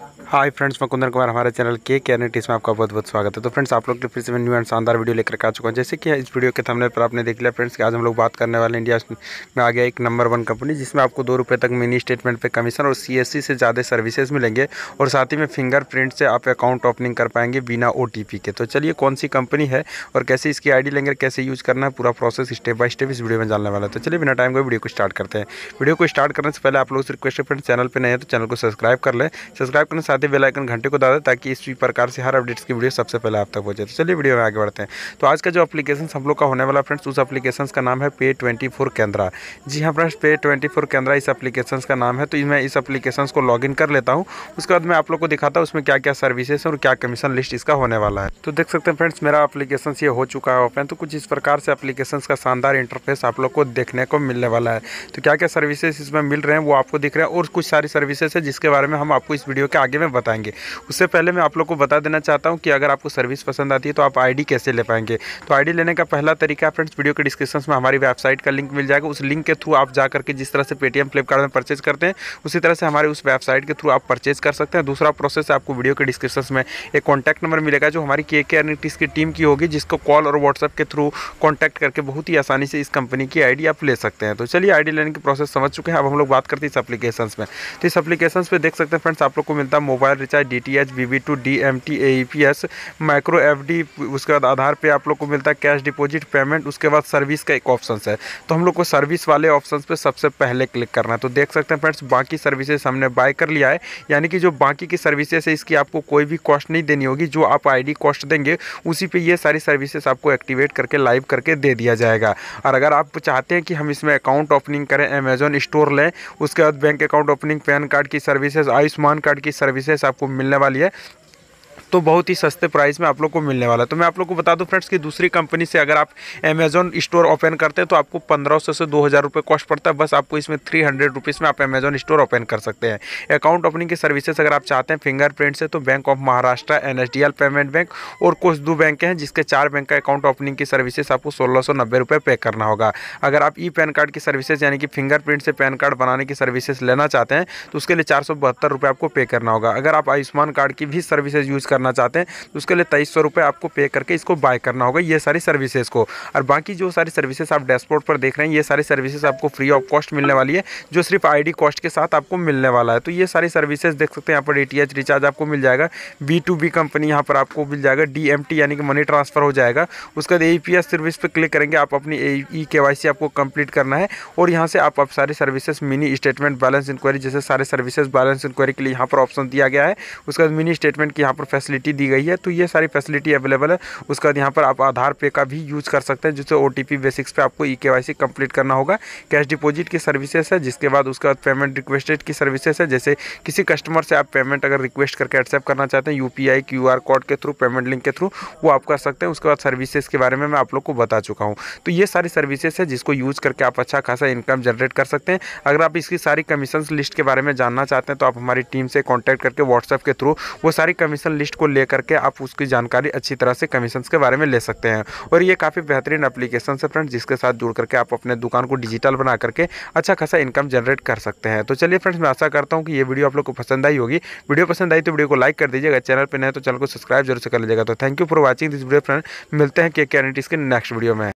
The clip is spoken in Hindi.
हाय फ्रेंड्स मैं कुंदन कुमार, हमारे चैनल के के कैनिटीज में आपका बहुत बहुत स्वागत है। तो फ्रेंड्स आप लोग के फिर से मैं न्यू एंड शानदार वीडियो लेकर आ चुका हूँ। जैसे कि इस वीडियो के थंबनेल पर आपने देख लिया फ्रेंड्स कि आज हम लोग बात करने वाले इंडिया में आ गया एक नंबर वन कंपनी जिसमें आपको दो रुपये तक मिनी स्टेटमेंट पे कमीशन और सीएससी से ज़्यादा सर्विसेज़ मिलेंगे और साथ ही में फिंगरप्रिंट से आप अकाउंट ओपनिंग कर पाएँगे बिना ओटीपी के। तो चलिए, कौन सी कंपनी है और कैसे इसकी आई लेंगे कैसे यूज़ करना है, पूरा प्रोसेस स्टेप बाय स्टेप इस वीडियो में जानने वाला तो चलिए, बिना टाइम को वीडियो को स्टार्ट करते हैं। वीडियो को स्टार्ट करने से पहले आप लोग से रिक्वेस्ट है फ्रेंड्स चैनल पर नहीं है तो चैनल को सब्सक्राइब कर लें। सब्सक्राइब करने साथ ही बेलाइकन घंटे को बता दें ताकि इस प्रकार से हर अपडेट्स की वीडियो सबसे पहले आप तक पहुँचे। तो चलिए वीडियो में आगे बढ़ते हैं। तो आज का जो अपलीकेशन हम लोग का होने वाला फ्रेंड्स उस अपलीकेशन का नाम है पे ट्वेंटी फोर कैंद्रा जी हाँ फ्रेंड्स पे ट्वेंटी फोर कैंद्रा इस अपलीकेशन का नाम है तो मैं इस अपलीकेशन को लॉग इन कर लेता हूँ। उसके बाद मैं आप लोग को दिखाता हूँ उसमें क्या क्या सर्विसेज़ और क्या कमीशन लिस्ट इसका होने वाला है। तो देख सकते हैं फ्रेंड्स मेरा अपलीकेशन ये हो चुका है ओपन तो कुछ इस प्रकार से अपलीकेशन का शानदार इंटरफेस आप लोग को देखने को मिलने वाला है। तो क्या क्या सर्विसेज़ इसमें मिल रहे हैं वो आपको दिख रहे हैं और कुछ सारी सर्विसेज़ है जिसके बारे में हम आपको इस वीडियो के आगे में बताएँगे। उससे पहले मैं आप लोग को बता देना चाहता हूँ कि अगर आपको सर्विस पसंद आती है तो आप आईडी कैसे ले पाएँगे? तो आईडी लेने का पहला तरीका फ्रेंड्स, वीडियो के डिस्क्रिप्शन में हमारी वेबसाइट का लिंक मिल जाएगा। उस लिंक के थ्रू आप जा करके जिस तरह से पेटीएम फ्लिपकार्ट में परचेज करते हैं, उसी तरह से हमारे उस वेबसाइट के थ्रू आप परचेज कर सकते हैं। दूसरा प्रोसेस आपको वीडियो के डिस्क्रिप्शन में एक कॉन्टैक्ट नंबर मिलेगा, जो हमारी के के की टीम की होगी, जिसको कॉल और व्हाट्सएप के थ्रू कॉन्टैक्ट करके बहुत ही आसानी से इस कंपनी की आईडी आप ले सकते हैं। तो चलिए आईडी लेने की प्रोसेस समझ चुके हैं। अब हम लोग बात करते हैं इस एप्लीकेशन में। तो इस एप्लीकेशन पे देख सकते हैं फ्रेंड्स, आप लोग को मिलता है mobile recharge D T H V V two D M T A P S micro FD उसके बाद आधार पे आप लोग को मिलता है कैश डिपॉजिट पेमेंट उसके बाद सर्विस का एक ऑप्शन है। तो हम लोग को सर्विस वाले ऑप्शन पे सबसे पहले क्लिक करना है। तो देख सकते हैं फ्रेंड्स बाकी सर्विसेज़ हमने बाय कर लिया है। यानी कि जो बाकी की सर्विसेज़ है, इसकी आपको कोई भी कॉस्ट नहीं देनी होगी। जो आप आई डी कॉस्ट देंगे, उसी पर ये सारी सर्विसेज़ आपको एक्टिवेट करके लाइव करके दे दिया जाएगा। और अगर आप चाहते हैं कि हम इसमें अकाउंट ओपनिंग करें अमेजोन स्टोर लें, उसके बाद bank account opening PAN card की सर्विसेज़ आयुष्मान कार्ड की सर्विसेज़ आपको मिलने वाली है। तो बहुत ही सस्ते प्राइस में आप लोग को मिलने वाला है। तो मैं आप लोग को बता दूँ फ्रेंड्स कि दूसरी कंपनी से अगर आप अमेजोन स्टोर ओपन करते हैं तो आपको पंद्रह सौ से दो हज़ार रुपये कॉस्ट पड़ता है। बस आपको इसमें थ्री हंड्रेड में आप अमेजोन स्टोर ओपन कर सकते हैं। अकाउंट ओपनिंग की सर्विसेज़ अगर आप चाहते हैं फिंगरप्रिंट से तो bank of Maharashtra N payment bank और कुछ दो बैंक हैं, जिसके चार बैंक का अकाउंट ओपनिंग की सर्विसेज़ आपको सोलह सौ नब्बे रुपये पे करना होगा। अगर आप ई पैन कार्ड की सर्विसेज़ यानी कि फिंगरप्रिंट से पैन कार्ड बनाने की सर्विसेज़ लेना चाहते हैं तो उसके लिए चार सौ बहत्तर रुपये आपको पे करना होगा। अगर आप आयुष्मान कार्ड की भी सर्विसेज़ यूज़ करना चाहते हैं तो उसके लिए तेईस सौ रुपये आपको पे करके इसको बाय करना होगा ये सारी सर्विसेज़ को। और बाकी जो सारी सर्विसेज़ आप डैशबोर्ड पर देख रहे हैं ये सारी सर्विसेज़ आपको फ्री ऑफ़ कॉस्ट मिलने वाली है जो सिर्फ़ आईडी कॉस्ट के साथ आपको मिलने वाला है। तो ये सारी सर्विसेज़ देख सकते हैं यहाँ पर डी रिचार्ज आपको मिल जाएगा बी कंपनी यहाँ पर आपको मिल जाएगा डी एम टी यानी कि मनी ट्रांसफ़र हो जाएगा। उसके बाद ए पी सर्विस पर क्लिक करेंगे आप अपनी ई के आपको कंप्लीट करना है और यहाँ से आप, आप सारी services mini statement balance enquiry जैसे सारे सर्विसेज़ बैलेंस इंक्वायरी के लिए यहाँ पर ऑप्शन दिया गया है। उसके बाद मिनी स्टेटमेंट की यहाँ पर फैसिलिटी दी गई है तो ये सारी फैसिलिटी अवेलेबल है। उसके बाद यहाँ पर आप आधार पे का भी यूज़ कर सकते हैं जिससे ओ बेसिक्स पे आपको ई के कंप्लीट करना होगा। कैश डिपॉजिट की सर्विसेज़ है, जिसके बाद उसके बाद पेमेंट रिक्वेस्टेड की सर्विसेज़ है, जैसे किसी कस्टमर से आप पेमेंट अगर रिक्वेस्ट करके एक्सेप्ट करना चाहते हैं यू पी कोड के थ्रू पेमेंट लिंक के थ्रू वो आप कर सकते हैं। उसके बाद सर्विसेज़ के बारे में मैं आप लोग को बता चुका हूँ। तो ये सारी सर्विसेज़ है, जिसको यूज़ करके आप अच्छा खासा इनकम जनरेट कर सकते हैं। अगर आप इसकी सारी कमीशन लिस्ट के बारे में जानना चाहते हैं तो आप हमारी टीम से कॉन्टैक्ट करके व्हाट्सएप के थ्रू वो सारी कमीशन लिस्ट को लेकर के आप उसकी जानकारी अच्छी तरह से कमीशन के बारे में ले सकते हैं। और ये काफ़ी बेहतरीन एप्लीकेशन है फ्रेंड्स, जिसके साथ जुड़ करके आप अपने दुकान को डिजिटल बना करके अच्छा खासा इनकम जनरेट कर सकते हैं। तो चलिए फ्रेंड्स, मैं आशा करता हूँ कि ये वीडियो आप लोग को पसंद आई होगी। वीडियो पसंद आई तो वीडियो को लाइक कर दीजिएगा। चैनल पर नहीं तो चैनल को सब्सक्राइब ज़रूर से कर लीजिएगा। तो thank you for watching this video friend मिलते हैं के के नेक्स्ट वीडियो में।